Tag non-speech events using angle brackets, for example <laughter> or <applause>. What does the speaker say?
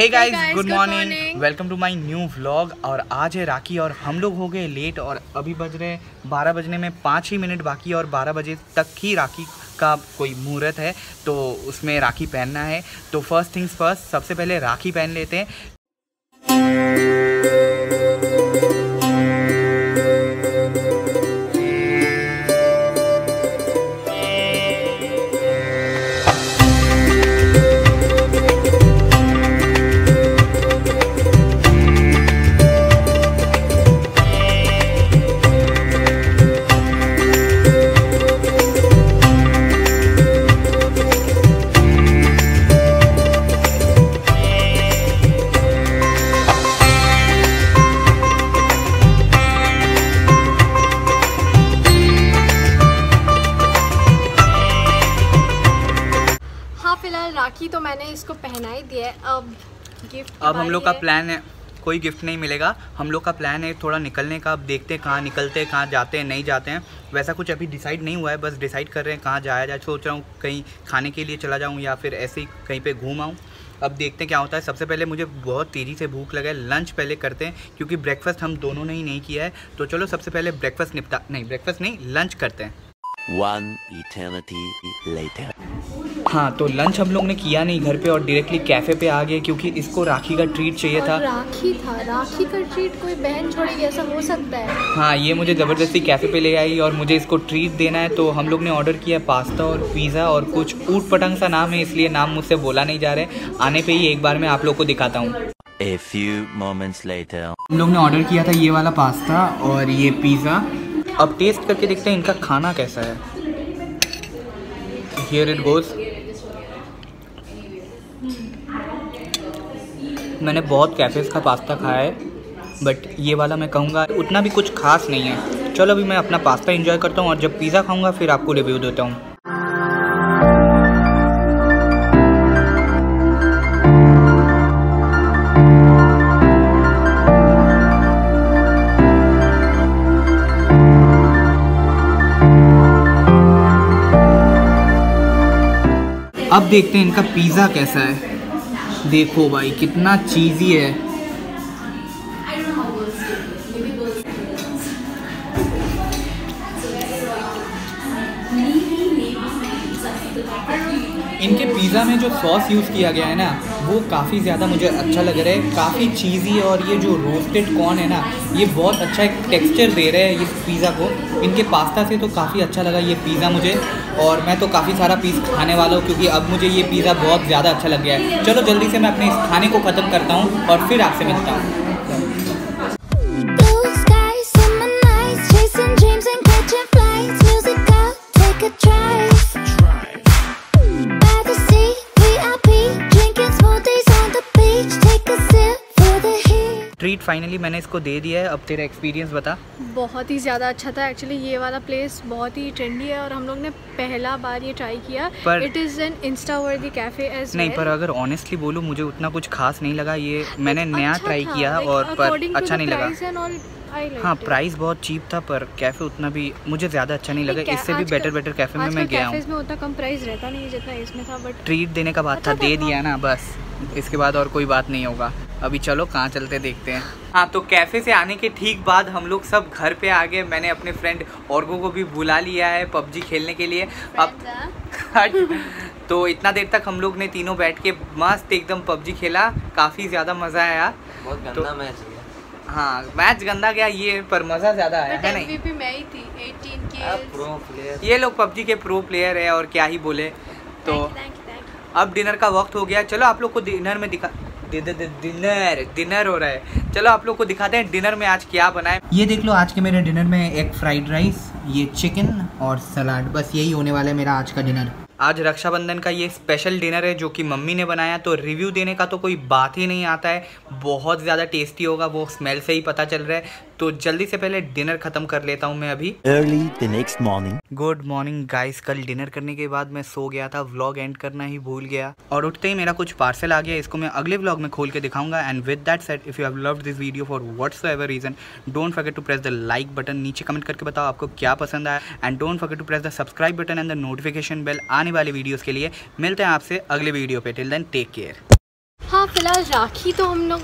Hey guys good morning welcome to my new vlog और आज है राखी और हम लोग हो गए लेट और अभी बज रहे हैं बारह बजने में पाँच ही मिनट बाकी और बारह बजे तक ही राखी का कोई मुहूर्त है तो उसमें राखी पहनना है। तो फ़र्स्ट थिंग्स फ़र्स्ट सबसे पहले राखी पहन लेते हैं हाँ। मैंने इसको पहना ही दिया है। अब गिफ्ट अब हम लोग का प्लान है कोई गिफ्ट नहीं मिलेगा। हम लोग का प्लान है थोड़ा निकलने का अब देखते हैं कहाँ निकलते हैं कहाँ जाते हैं नहीं जाते हैं। वैसा कुछ अभी डिसाइड नहीं हुआ है बस डिसाइड कर रहे हैं कहाँ जाया जाए। सोच रहा हूँ कहीं खाने के लिए चला जाऊँ या फिर ऐसे ही कहीं पे घूम आऊँ। अब देखते हैं क्या होता है। सबसे पहले मुझे बहुत तेज़ी से भूख लगा है। लंच पहले करते हैं क्योंकि ब्रेकफास्ट हम दोनों ने ही नहीं किया है। तो चलो सबसे पहले ब्रेकफास्ट निपटा नहीं ब्रेकफास्ट नहीं लंच करते हैं। One eternity later. हाँ तो लंच हम लोग ने किया नहीं घर पे और डायरेक्टली कैफ़े पे आ गए क्योंकि इसको राखी का ट्रीट चाहिए था। राखी था राखी का ट्रीट कोई बहन छोड़ेगी ऐसा हो सकता है। हाँ ये मुझे ज़बरदस्ती कैफ़े पे ले आई और मुझे इसको ट्रीट देना है तो हम लोग ने ऑर्डर किया पास्ता और पिज़्ज़ा और कुछ ऊट पटंग सा नाम है इसलिए नाम मुझसे बोला नहीं जा रहा है। आने पे ही एक बार मैं आप लोग को दिखाता हूँ। A few moments later. हम लोग ने ऑर्डर किया था ये वाला पास्ता और ये पिज़्ज़ा अब टेस्ट करके देखते हैं इनका खाना कैसा है। हियर इट गोज़ मैंने बहुत कैफ़ेज़ का पास्ता खाया है बट ये वाला मैं कहूँगा उतना भी कुछ खास नहीं है। चलो अभी मैं अपना पास्ता इन्जॉय करता हूँ और जब पिज़्ज़ा खाऊँगा, फिर आपको रिव्यू देता हूँ। अब देखते हैं इनका पिज़्ज़ा कैसा है? देखो भाई कितना चीज़ी है। इनके पिज़्ज़ा में जो सॉस यूज़ किया गया है ना, वो काफ़ी ज़्यादा मुझे अच्छा लग रहा है। काफ़ी चीज़ी है और ये जो रोस्टेड कॉर्न है ना, ये बहुत अच्छा एक टेक्सचर दे रहे हैं इस पिज़्ज़ा को। इनके पास्ता से तो काफ़ी अच्छा लगा ये पिज़्ज़ा मुझे। और मैं तो काफ़ी सारा पीस खाने वाला हूँ, क्योंकि अब मुझे ये पिज़्ज़ा बहुत ज़्यादा अच्छा लग गया है। चलो जल्दी से मैं अपने इस खाने को ख़त्म करता हूँ और फिर आपसे मिलता हूँ। A. heat. फाइनली मैंने इसको दे दिया है। अब तेरा एक्सपीरियंस बता। बहुत ही ज़्यादा अच्छा था। एक्चुअली ये वाला प्लेस बहुत ही ट्रेंडी है और हम लोग ने पहला बार ये ट्राई किया। पर- it is an insta worthy cafe as नहीं पर अगर ऑनेस्टली बोलूँ मुझे उतना कुछ खास नहीं लगा। ये मैंने नया ट्राई किया और पर अच्छा नहीं लगा। हाँ प्राइस बहुत चीप था पर कैफ़े उतना भी मुझे ज़्यादा अच्छा नहीं लगा। इससे भी बेटर बेटर कैफ़े में मैं गया हूँ। में उतना कम प्राइस रहता नहीं जितना इसमें था बट ट्रीट देने का बात था अच्छा था, दे हाँ। दिया ना बस। इसके बाद और कोई बात नहीं होगा। अभी चलो कहाँ चलते देखते हैं। हाँ तो कैफ़े से आने के ठीक बाद हम लोग सब घर पे आ गए। मैंने अपने फ्रेंड औरगो को भी बुला लिया है पबजी खेलने के लिए। अब <laughs> तो इतना देर तक हम लोग ने तीनों बैठ के मस्त एकदम पबजी खेला। काफ़ी ज़्यादा मज़ा आया। बहुत तो- मैच गया। हाँ मैच गंदा गया ये पर मज़ा ज़्यादा आया है नहीं? मैं ही थी 18 अब प्रो प्लेयर ये लोग पबजी के प्रो प्लेयर है और क्या ही बोले। तो अब डिनर का वक्त हो गया। चलो आप लोग को डिनर में दिखा डिनर डिनर हो रहा है। चलो आप लोग को दिखाते हैं डिनर में आज क्या बनाए ये देख लो, आज के मेरे डिनर में एक फ्राइड राइस, ये चिकन और सलाद, बस यही होने वाला है मेरा आज का डिनर। आज रक्षाबंधन का ये स्पेशल डिनर है जो कि मम्मी ने बनाया तो रिव्यू देने का तो कोई बात ही नहीं आता है। बहुत ज़्यादा टेस्टी होगा, वो स्मेल से ही पता चल रहा है। तो जल्दी से पहले डिनर ख़त्म कर लेता हूँ मैं अभी। Early the next morning. Good morning guys कल डिनर करने के बाद मैं सो गया था व्लॉग एंड करना ही भूल गया। और उठते ही मेरा कुछ पार्सल आ गया इसको मैं अगले व्लॉग में खोल के दिखाऊँगा। And with that set if you have loved this video for whatsoever reason don't forget to press the like button नीचे कमेंट करके बताओ आपको क्या पसंद आया। And don't forget to press the subscribe button and the notification bell आने वाली videos के लिए। मिलते हैं आपसे अगले वीडियो पे। टिल देन टेक केयर हाँ फ़िलहाल राखी तो हम लोग